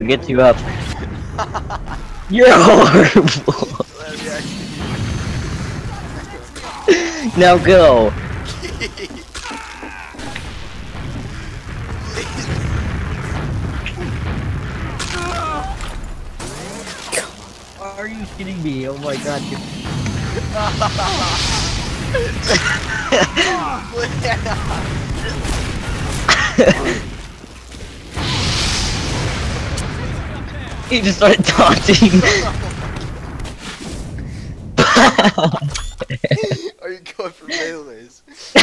Get you up. You're horrible. now go. Are you kidding me? Oh my god. You... He just started taunting. Are you going for melee?s